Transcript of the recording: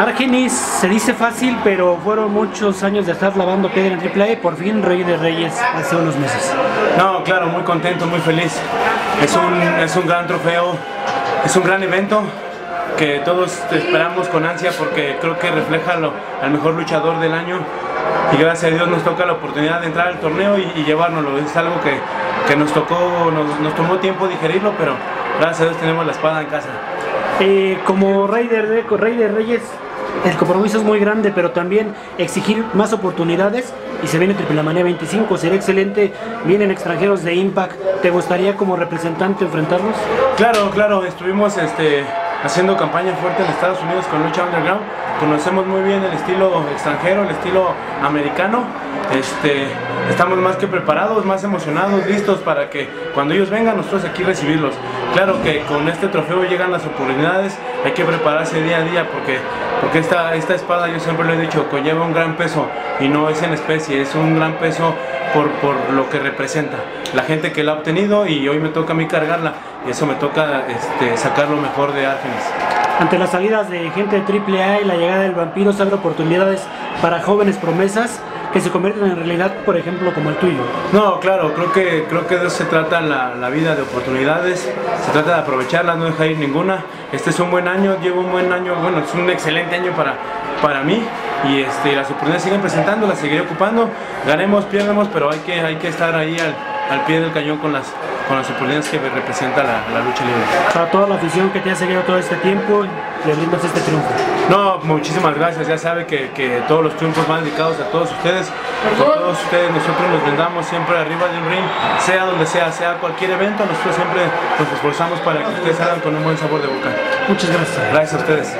Argenis se dice fácil, pero fueron muchos años de estar lavando piedra en AAA y por fin Rey de Reyes hace unos meses. No, claro, muy contento, muy feliz. Es un, es un gran trofeo, es un gran evento que todos esperamos con ansia porque creo que refleja lo, al mejor luchador del año y gracias a Dios nos toca la oportunidad de entrar al torneo y, y llevárnoslo. Es algo que, que nos tocó, nos, nos tomó tiempo digerirlo, pero gracias a Dios tenemos la espada en casa. Eh, como Rey de, Re- Rey de Reyes, el compromiso es muy grande, pero también exigir más oportunidades y se viene Triple Manía 25, sería excelente, vienen extranjeros de Impact, ¿te gustaría como representante enfrentarlos? Claro, claro, estuvimos este, haciendo campaña fuerte en Estados Unidos con Lucha Underground. Conocemos muy bien el estilo extranjero, el estilo americano. Este, estamos más que preparados, más emocionados, listos para que cuando ellos vengan nosotros aquí recibirlos. Claro que con este trofeo llegan las oportunidades, hay que prepararse día a día porque, porque esta, esta espada, yo siempre lo he dicho, conlleva un gran peso y no es en especie, es un gran peso por, por lo que representa. La gente que la ha obtenido y hoy me toca a mí cargarla y eso me toca este, sacar lo mejor de Argenis. Ante las salidas de gente de AAA y la llegada del vampiro se oportunidades para jóvenes promesas que se convierten en realidad, por ejemplo, como el tuyo. No, claro, creo que, creo que de eso se trata la, la vida de oportunidades, se trata de aprovecharlas, no dejar ir ninguna. Este es un buen año, llevo un buen año, bueno, es un excelente año para, para mí y este, las oportunidades siguen presentando, las seguiré ocupando, ganemos, pierdamos, pero hay que, hay que estar ahí al, al pie del cañón con las, con las oportunidades que representa la, la lucha libre. Para toda la afición que te ha seguido todo este tiempo, le brindas este triunfo. No, muchísimas gracias. Ya sabe que, que todos los triunfos van dedicados a todos ustedes. Por todos ustedes, nosotros nos brindamos siempre arriba de un ring, sea donde sea, sea cualquier evento, nosotros siempre nos esforzamos para que ustedes salgan con un buen sabor de boca. Muchas gracias. Gracias a ustedes.